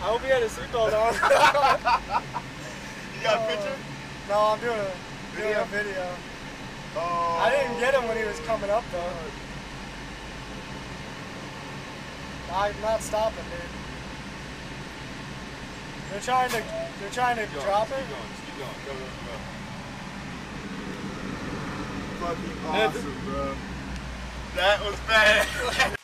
I hope he had his seatbelt on. You got a picture? Uh, no, I'm doing a doing Video? a video. Oh. I didn't get him when he was coming up though. I'm not stopping, dude. They're trying to they're trying to Keep going, drop keep it. going, just keep going. Go, go, go. Fucking awesome, bro. That was bad.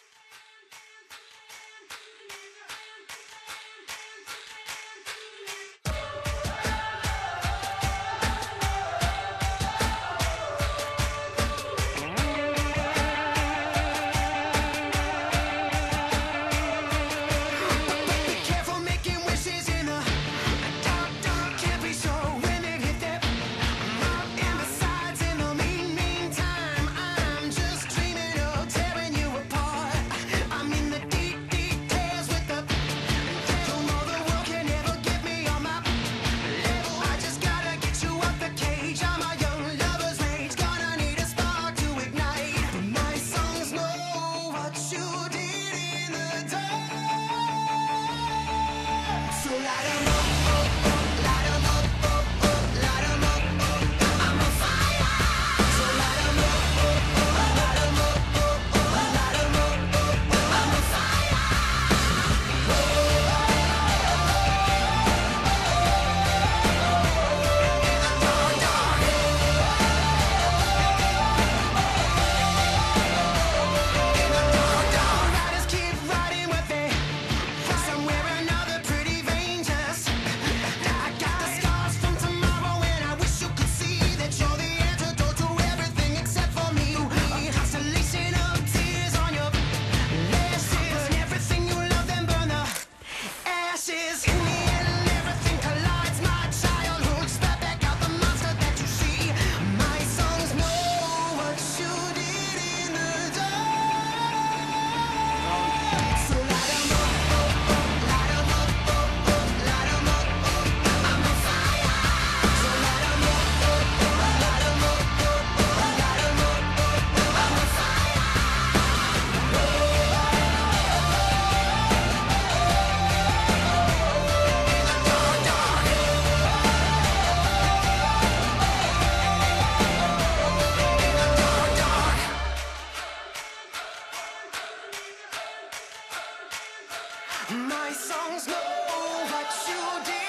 songs know what you did.